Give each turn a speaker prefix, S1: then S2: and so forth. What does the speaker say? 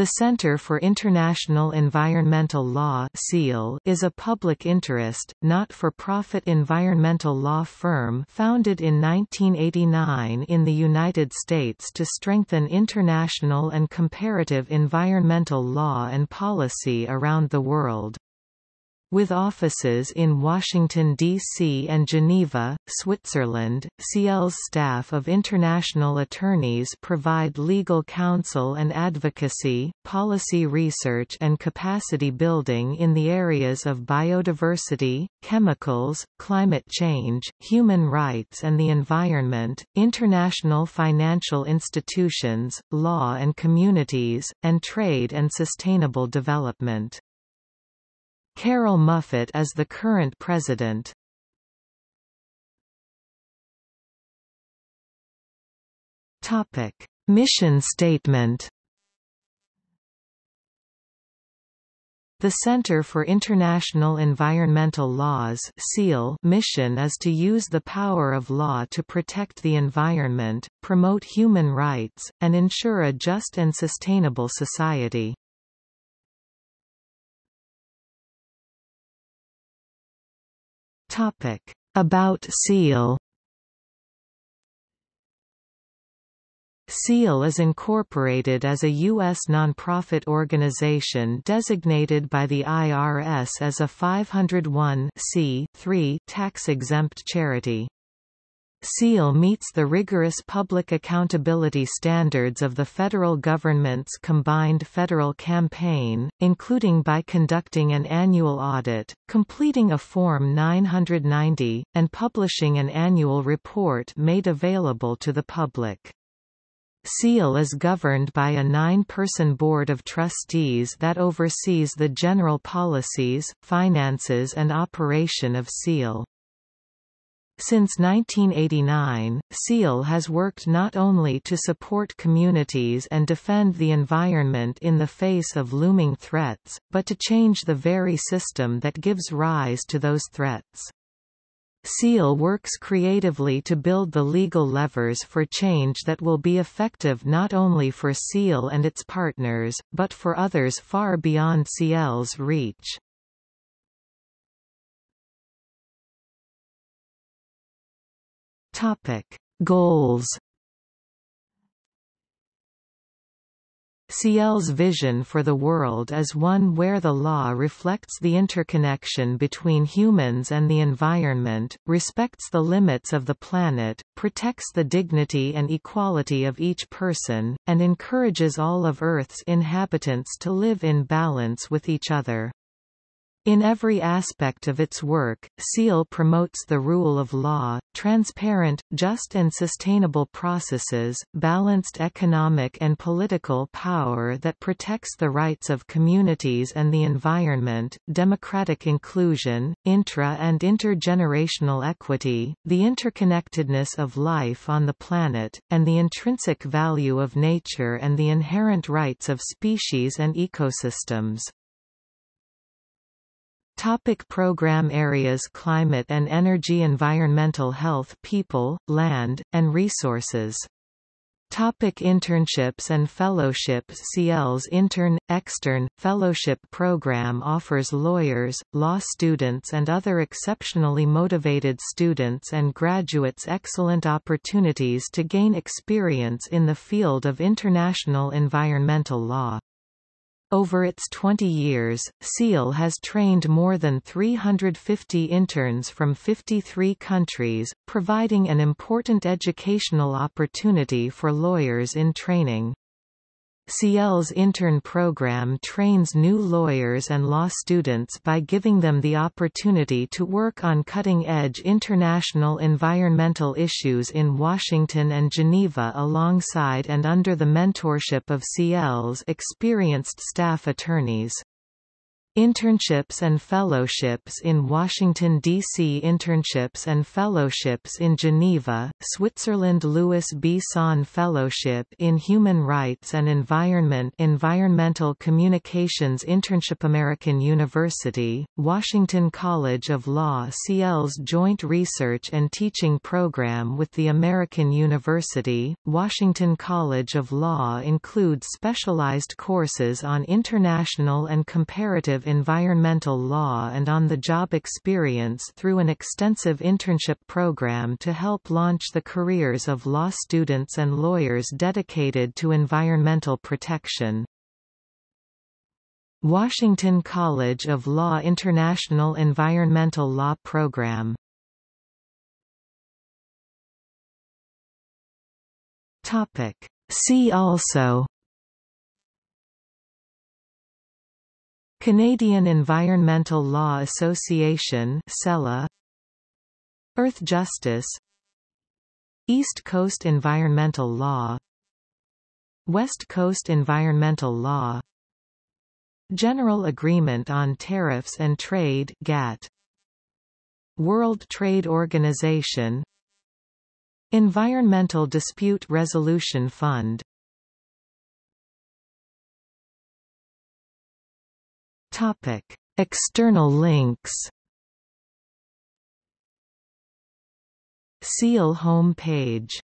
S1: The Center for International Environmental Law is a public interest, not-for-profit environmental law firm founded in 1989 in the United States to strengthen international and comparative environmental law and policy around the world. With offices in Washington, D.C. and Geneva, Switzerland, CIEL's staff of international attorneys provide legal counsel and advocacy, policy research and capacity building in the areas of biodiversity, chemicals, climate change, human rights and the environment, international financial institutions, law and communities, and trade and sustainable development. Carroll Muffett is the current president. Topic: Mission statement. The Center for International Environmental Laws mission is to use the power of law to protect the environment, promote human rights, and ensure a just and sustainable society. Topic About CIEL CIEL is incorporated as a U.S. nonprofit organization designated by the IRS as a 501 tax-exempt charity. CIEL meets the rigorous public accountability standards of the federal government's combined federal campaign, including by conducting an annual audit, completing a Form 990, and publishing an annual report made available to the public. CIEL is governed by a nine-person board of trustees that oversees the general policies, finances and operation of CIEL. Since 1989, CIEL has worked not only to support communities and defend the environment in the face of looming threats, but to change the very system that gives rise to those threats. CIEL works creatively to build the legal levers for change that will be effective not only for CIEL and its partners, but for others far beyond CIEL's reach. Topic: Goals. CIEL's vision for the world is one where the law reflects the interconnection between humans and the environment, respects the limits of the planet, protects the dignity and equality of each person, and encourages all of Earth's inhabitants to live in balance with each other. In every aspect of its work, CIEL promotes the rule of law, transparent, just and sustainable processes, balanced economic and political power that protects the rights of communities and the environment, democratic inclusion, intra- and intergenerational equity, the interconnectedness of life on the planet, and the intrinsic value of nature and the inherent rights of species and ecosystems. Topic program areas Climate and energy Environmental health People, land, and resources Topic internships and fellowships CIEL's Intern, Extern, Fellowship Program offers lawyers, law students and other exceptionally motivated students and graduates excellent opportunities to gain experience in the field of international environmental law. Over its 20 years, CIEL has trained more than 350 interns from 53 countries, providing an important educational opportunity for lawyers in training. CIEL's intern program trains new lawyers and law students by giving them the opportunity to work on cutting-edge international environmental issues in Washington and Geneva alongside and under the mentorship of CIEL's experienced staff attorneys. Internships and fellowships in Washington, D.C. Internships and fellowships in Geneva, Switzerland Louis B. Sohn Fellowship in Human Rights and Environment Environmental Communications Internship American University, Washington College of Law CIEL's Joint Research and Teaching Program with the American University, Washington College of Law includes specialized courses on international and comparative environmental law and on-the-job experience through an extensive internship program to help launch the careers of law students and lawyers dedicated to environmental protection. Washington College of Law International Environmental Law Program Topic. See also Canadian Environmental Law Association CELA Earthjustice. East Coast Environmental Law. West Coast Environmental Law. General Agreement on Tariffs and Trade GATT World Trade Organization. Environmental Dispute Resolution Fund Topic: External links. CIEL home page